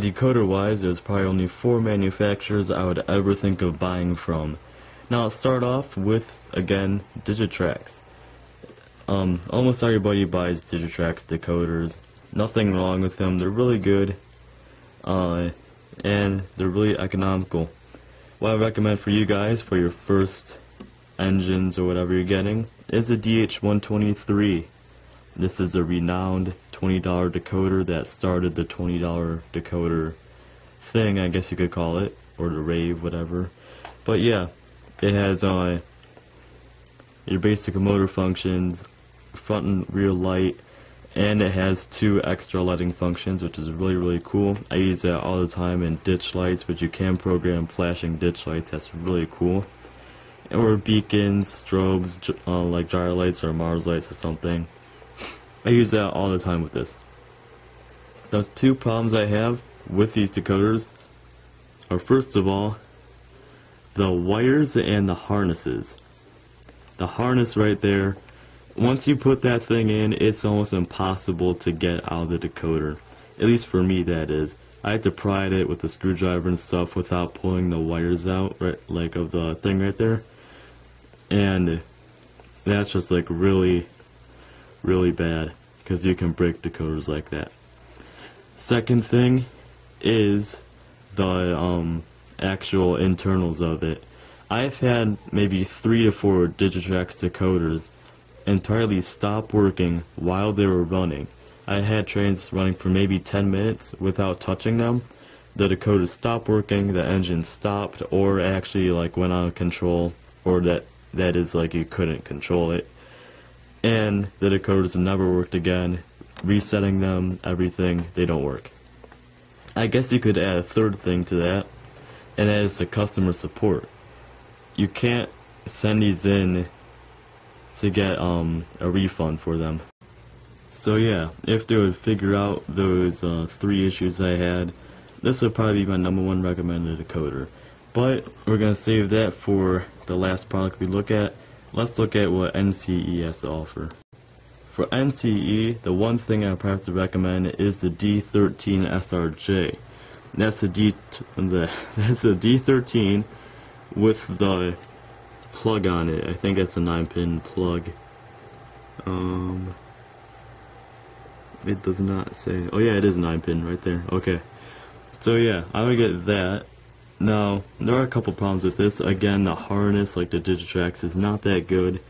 decoder wise, there's probably only four manufacturers I would ever think of buying from. Now, I'll start off with, again, Digitrax. Um, almost everybody buys Digitrax decoders. Nothing wrong with them, they're really good, uh, and they're really economical. What I recommend for you guys for your first engines or whatever you're getting is a DH123. This is a renowned $20 decoder that started the $20 decoder thing, I guess you could call it, or the rave, whatever. But yeah, it has uh, your basic motor functions, front and rear light, and it has two extra lighting functions, which is really, really cool. I use that all the time in ditch lights, but you can program flashing ditch lights. That's really cool. Or beacons, strobes, uh, like gyro lights or Mars lights or something. I use that all the time with this. The two problems I have with these decoders are first of all, the wires and the harnesses. The harness right there, once you put that thing in, it's almost impossible to get out of the decoder. At least for me that is. I had to pry it with the screwdriver and stuff without pulling the wires out, right, like of the thing right there. And that's just like really really bad because you can break decoders like that. Second thing is the um, actual internals of it. I've had maybe three to four Digitrax decoders entirely stop working while they were running. I had trains running for maybe 10 minutes without touching them. The decoder stopped working, the engine stopped, or actually like went out of control, or that that is like you couldn't control it and the decoders never worked again. Resetting them, everything, they don't work. I guess you could add a third thing to that, and that is the customer support. You can't send these in to get um, a refund for them. So yeah, if they would figure out those uh, three issues I had, this would probably be my number one recommended decoder. But we're going to save that for the last product we look at, Let's look at what NCE has to offer. For NCE, the one thing I have to recommend is the D13 SRJ. That's a D the that's a D13 with the plug on it. I think that's a 9-pin plug. Um, it does not say. Oh yeah, it is 9-pin right there. Okay. So yeah, I would get that. Now, there are a couple problems with this. Again, the harness, like the Digitrax, is not that good.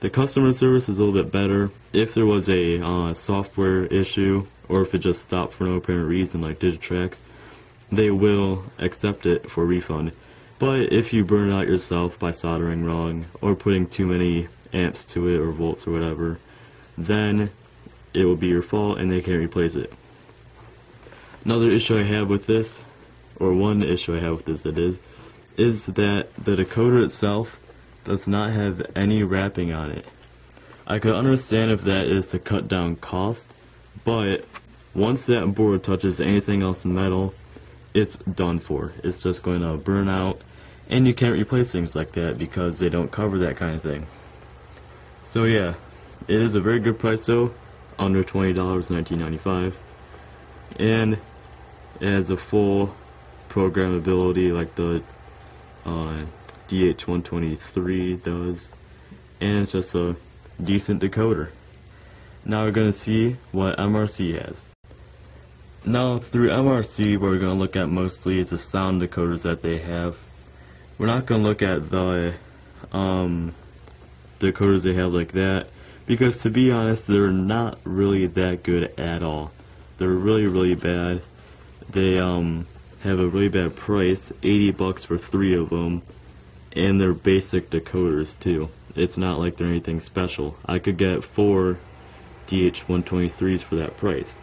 The customer service is a little bit better. If there was a uh, software issue, or if it just stopped for no apparent reason, like Digitrax, they will accept it for refund. But if you burn it out yourself by soldering wrong, or putting too many amps to it, or volts, or whatever, then it will be your fault and they can't replace it. Another issue I have with this or one issue I have with this it is, is that the decoder itself does not have any wrapping on it. I could understand if that is to cut down cost, but once that board touches anything else metal, it's done for. It's just going to burn out, and you can't replace things like that because they don't cover that kind of thing. So yeah, it is a very good price though, under $20, 1995 and it has a full programmability like the uh, DH123 does and it's just a decent decoder. Now we're going to see what MRC has. Now through MRC what we're going to look at mostly is the sound decoders that they have. We're not going to look at the um, decoders they have like that because to be honest they're not really that good at all. They're really really bad. They um have a really bad price, 80 bucks for three of them, and they're basic decoders too. It's not like they're anything special. I could get four DH123s for that price.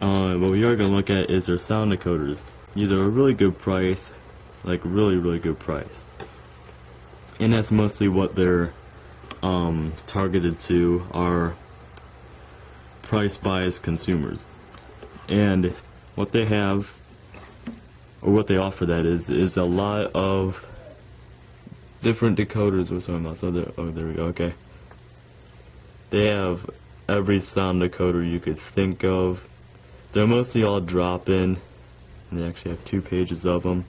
Uh, what we are going to look at is their sound decoders. These are a really good price, like really, really good price. And that's mostly what they're um, targeted to are price biased consumers. And what they have, or what they offer that is, is a lot of different decoders or something else. Oh, there, oh, there we go, okay. They have every sound decoder you could think of. They're mostly all drop-in, and they actually have two pages of them.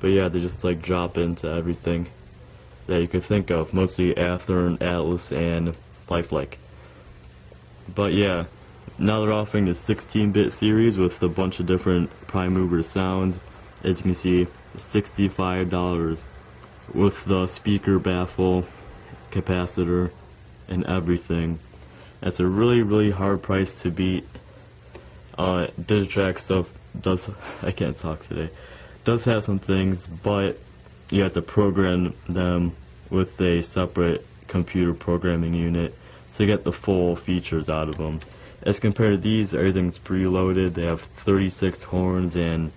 But yeah, they just like drop into everything that you could think of, mostly Athearn, Atlas, and Lifelike. But yeah, now they're offering the 16-bit series with a bunch of different prime mover sounds. As you can see, $65 with the speaker baffle, capacitor, and everything. That's a really, really hard price to beat. Uh, Digitrax stuff does, I can't talk today, does have some things, but you have to program them with a separate computer programming unit to get the full features out of them. As compared to these, everything's preloaded. They have 36 horns and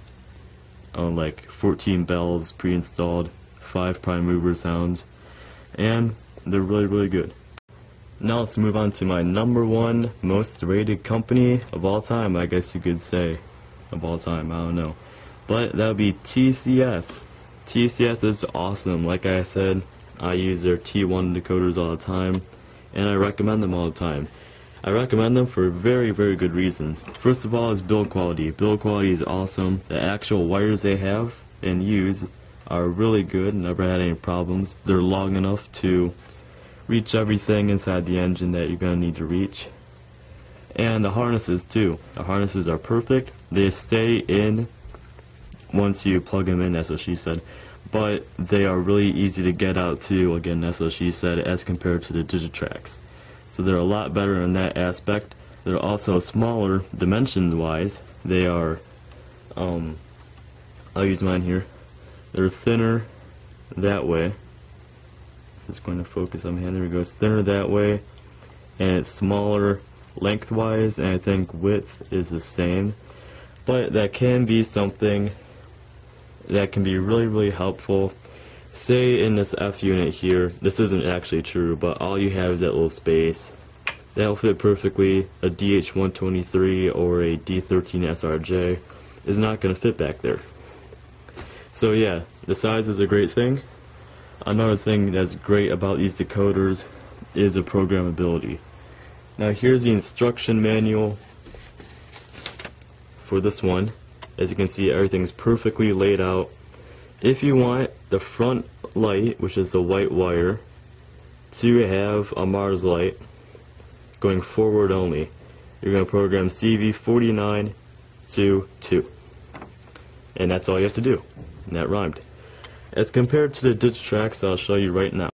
uh, like 14 bells pre-installed, 5 prime mover sounds, and they're really, really good. Now let's move on to my number one most rated company of all time, I guess you could say. Of all time, I don't know. But that would be TCS. TCS is awesome. Like I said, I use their T1 decoders all the time, and I recommend them all the time. I recommend them for very, very good reasons. First of all is build quality. Build quality is awesome. The actual wires they have and use are really good, never had any problems. They're long enough to reach everything inside the engine that you're going to need to reach. And the harnesses too. The harnesses are perfect. They stay in once you plug them in, that's what she said. But they are really easy to get out too, again, that's what she said, as compared to the Digitrax. So they're a lot better in that aspect. They're also smaller dimension-wise. They are, um, I'll use mine here. They're thinner that way is going to focus on my hand. There we go. Thinner that way, and it's smaller lengthwise, and I think width is the same. But that can be something that can be really, really helpful. Say in this F unit here, this isn't actually true, but all you have is that little space. That'll fit perfectly. A DH123 or a D13 SRJ is not going to fit back there. So yeah, the size is a great thing. Another thing that's great about these decoders is the programmability. Now here's the instruction manual for this one. As you can see everything's perfectly laid out. If you want the front light, which is the white wire, to have a Mars light going forward only, you're going to program CV49 to 2. And that's all you have to do. And that rhymed as compared to the Digitrax I'll show you right now.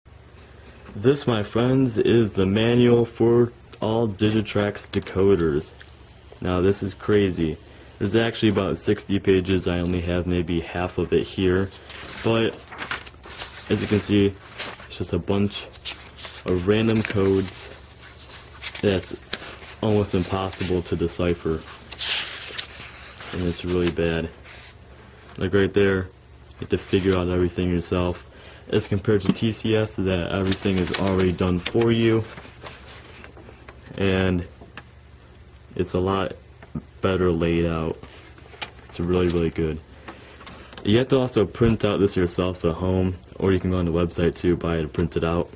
This, my friends, is the manual for all Digitrax decoders. Now, this is crazy. There's actually about 60 pages. I only have maybe half of it here. But, as you can see, it's just a bunch of random codes that's almost impossible to decipher. And it's really bad. Like right there, you have to figure out everything yourself as compared to TCS that everything is already done for you and it's a lot better laid out. It's really really good. You have to also print out this yourself at home or you can go on the website to buy it printed out.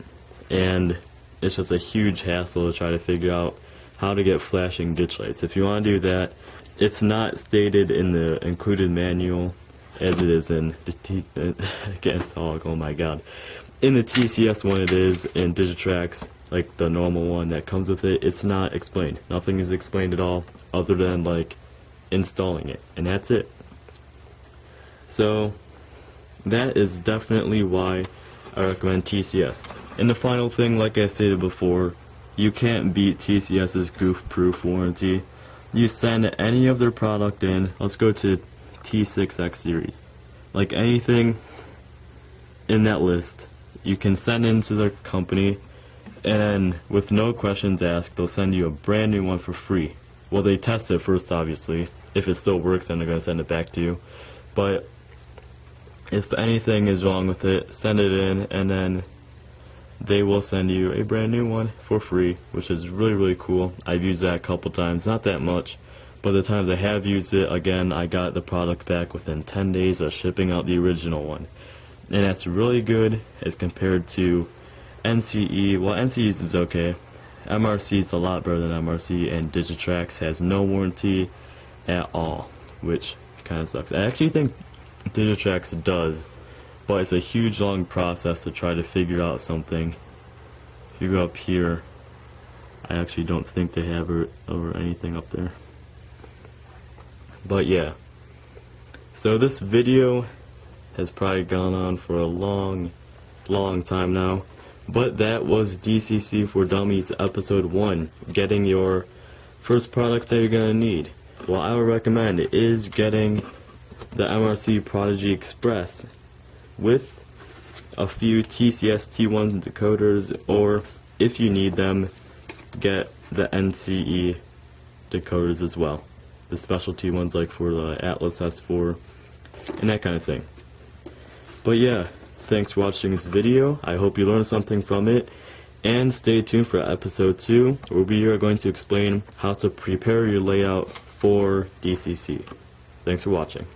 And it's just a huge hassle to try to figure out how to get flashing ditch lights. If you want to do that it's not stated in the included manual as it is in the T again. Oh my god, in the TCS one it is in Digitrax, like the normal one that comes with it. It's not explained. Nothing is explained at all, other than like installing it, and that's it. So that is definitely why I recommend TCS. And the final thing, like I stated before, you can't beat TCS's goof-proof warranty. You send any of their product in. Let's go to T6X series. Like anything in that list, you can send into their company, and with no questions asked, they'll send you a brand new one for free. Well, they test it first, obviously. If it still works, then they're going to send it back to you. But if anything is wrong with it, send it in, and then they will send you a brand new one for free, which is really, really cool. I've used that a couple times, not that much, but the times I have used it, again, I got the product back within 10 days of shipping out the original one. And that's really good as compared to NCE. Well, NCE is okay. MRC is a lot better than MRC, and Digitrax has no warranty, at all, which kind of sucks. I actually think Digitrax does, but it's a huge long process to try to figure out something. If you go up here, I actually don't think they have it or anything up there. But yeah. So this video has probably gone on for a long, long time now. But that was DCC for Dummies episode 1, getting your first products that you're going to need. What I would recommend is getting the MRC Prodigy Express with a few TCS T1 decoders or if you need them get the NCE decoders as well the specialty ones like for the Atlas S4 and that kind of thing but yeah thanks for watching this video. I hope you learned something from it. And stay tuned for episode 2 where we are going to explain how to prepare your layout for DCC thanks for watching